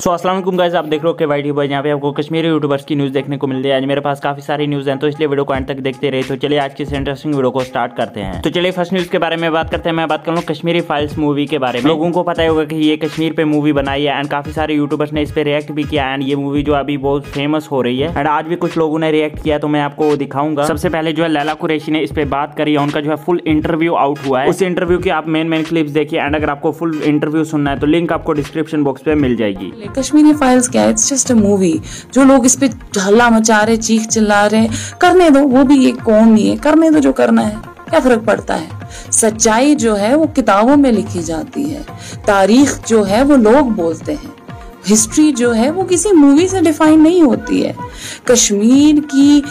सो Aslam guys आप देख रहे हो कि वाइट भाई यहाँ पे आपको कश्मीरी यूट्यूबर्स की न्यूज़ देखने को मिल रही है। आज मेरे पास काफ़ी सारी न्यूज़ हैं तो इसलिए वीडियो को एंड तक देखते रहे तो चलिए आज की इस इंटरेस्टिंग वीडियो को स्टार्ट करते हैं। तो चलिए फ़र्स्ट न्यूज़ के बारे में बात करते हैं। मैं बात करूँ कश्मीरी फाइल्स मूवी के बारे में। लोगों को पता होगा कि ये कश्मीर पे मूवी बनाई है एंड काफ़ी सारे यूट्यूबर्स ने इस पर रिएक्ट भी किया एंड ये मूवी जो अभी बहुत फ़ेमस हो रही है। एंड आज भी कुछ लोगों ने रिएक्ट किया तो मैं आपको दिखाऊँगा। सबसे पहले जो है लैला कुरेशी ने इस पर बात करी है उनका जो है फुल इंटरव्यू आउट हुआ है। उस इंटरव्यू की आप मेन मेन क्लिप्स देखिए एंड अगर आपको फुल इंटरव्यू सुनना है तो लिंक आपको डिस्क्रिप्शन बॉक्स पे मिल जाएगी। कश्मीरी फाइल्स क्या है? इट्स जस्ट अ मूवी जो लोग इस पे हल्ला मचा रहे, चीख चिल्ला रहे करने दो, वो भी एक कौन नहीं है। करने दो जो करना है, क्या फ़र्क पड़ता है? सच्चाई जो है, वो किताबों में लिखी जाती है। तारीख जो है, वो लोग बोलते हैं। हिस्ट्री जो है, वो किसी मूवी से डिफाइन नहीं होती है। कश्मीर की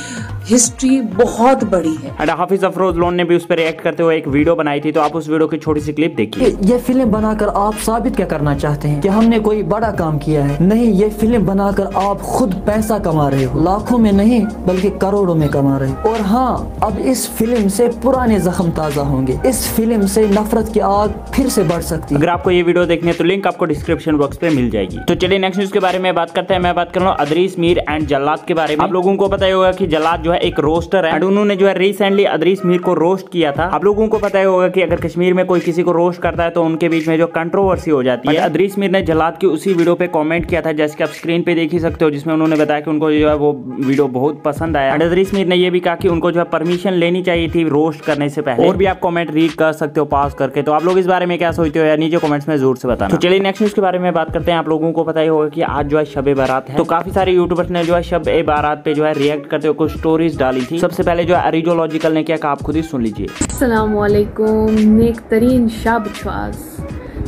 हिस्ट्री बहुत बड़ी है। एंड हाफिज अफरोज लोन ने भी उस पर रिएक्ट करते हुए एक वीडियो बनाई थी तो आप उस वीडियो की छोटी सी क्लिप देखिए। ये फ़िल्म बनाकर आप साबित क्या करना चाहते हैं? कि हमने कोई बड़ा काम किया है? नहीं ये फ़िल्म बनाकर आप खुद पैसा कमा रहे हो। लाखों में नहीं बल्कि करोड़ों में कमा रहे हो। और हाँ अब इस फ़िल्म से पुराने जख्म ताज़ा होंगे। इस फ़िल्म से नफरत की आग फिर से बढ़ सकती है। अगर आपको ये वीडियो देखने तो लिंक आपको डिस्क्रिप्शन बॉक्स पे मिल जाएगी। तो चलिए नेक्स्ट न्यूज़ के बारे में बात करते हैं। मैं बात कर रहा हूँ अदरीस मीर एंड जल्लाद के बारे में। आप लोगों को पता ही होगा की जल्लाद जो है एक रोस्टर है। एंड उन्होंने जो है रिसेंटली अदरीस मीर को रोस्ट किया था। आप लोगों को पता ही होगा कि अगर कश्मीर में कोई किसी को रोस्ट करता है तो उनके बीच में जो कंट्रोवर्सी हो जाती है। अदरीस मीर ने जलाद की उसी वीडियो पे कॉमेंट किया था जैसे कि आप स्क्रीन पे देख ही सकते हो जिसमें उन्होंने बताया कि उनको जो है वो वीडियो बहुत पसंद आया। अदरीस मीर ने यह भी कहा कि उनको जो है परमिशन लेनी चाहिए थी रोस्ट करने से पहले। और भी आप कॉमेंट रीड कर सकते हो पास करके। तो आप लोग इस बारे में क्या सोचते हो या नीचे कॉमेंट्स में ज़ोर से बताना। तो चलिए नेक्स्ट न्यूज़ के बारे में बात करते हैं। आप लोगों को पता ही होगा कि आज जो है शब बारात है। तो काफ़ी सारे यूट्यूबर्स ने जो है शब बारात पे जो है रिएक्ट करते हुए कुछ स्टोरीज डाली थी। सबसे पहले जो है अरिजोलॉजी लॉजिकल ने क्या कहा आप खुद ही सुन लीजिए। असलकुम नेक तरीन शब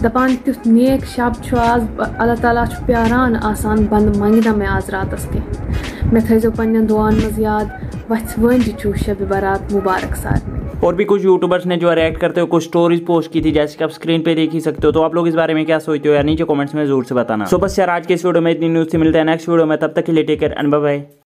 दपान तुथ नेक शब अल्लाह ताला प्यारान आसान बंद मंगदा मैं आज रात के मे थो पन्न दुआन मज याद वंज चू शब बारात मुबारक सारने और भी कुछ यूट्यूबर्स ने जो रिएक्ट करते हुए कुछ स्टोरीज पोस्ट की थी जैसे कि आप स्क्रीन पे देख ही सकते हो। तो आप लोग इस बारे में क्या सोचते हो? या नीचे कमेंट्स में ज़रूर से बताना। सो बस यार आज के इस वीडियो में इतनी न्यूज़ से मिलते हैं। नेक्स्ट वीडियो में तब तक के लिए टेक केयर एंड बाय